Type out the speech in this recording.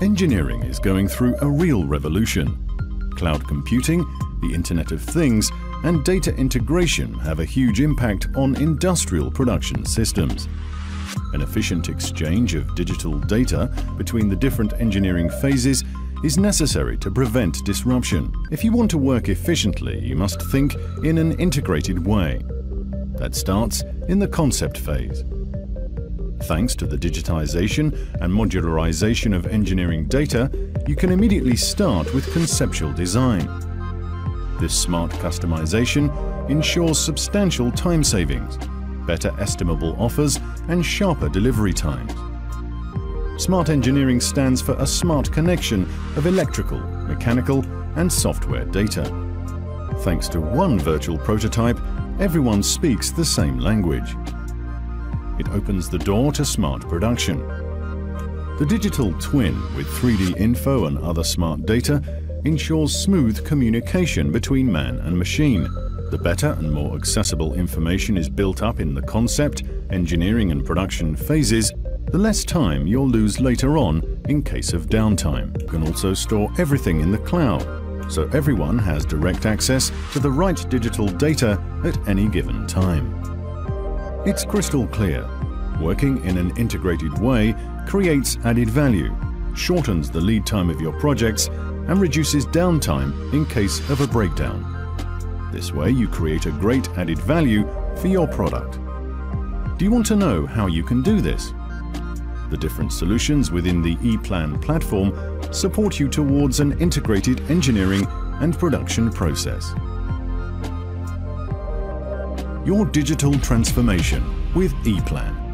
Engineering is going through a real revolution. Cloud computing, the Internet of Things, and data integration have a huge impact on industrial production systems. An efficient exchange of digital data between the different engineering phases is necessary to prevent disruption. If you want to work efficiently, you must think in an integrated way. That starts in the concept phase. Thanks to the digitization and modularization of engineering data, you can immediately start with conceptual design. This smart customization ensures substantial time savings, better estimable offers and sharper delivery times. Smart engineering stands for a smart connection of electrical, mechanical and software data. Thanks to one virtual prototype, everyone speaks the same language. It opens the door to smart production. The digital twin with 3D info and other smart data ensures smooth communication between man and machine. The better and more accessible information is built up in the concept, engineering and production phases, the less time you'll lose later on in case of downtime. You can also store everything in the cloud, so everyone has direct access to the right digital data at any given time. It's crystal clear. Working in an integrated way creates added value, shortens the lead time of your projects, and reduces downtime in case of a breakdown. This way you create a great added value for your product. Do you want to know how you can do this? The different solutions within the EPLAN platform support you towards an integrated engineering and production process. Your digital transformation with EPLAN.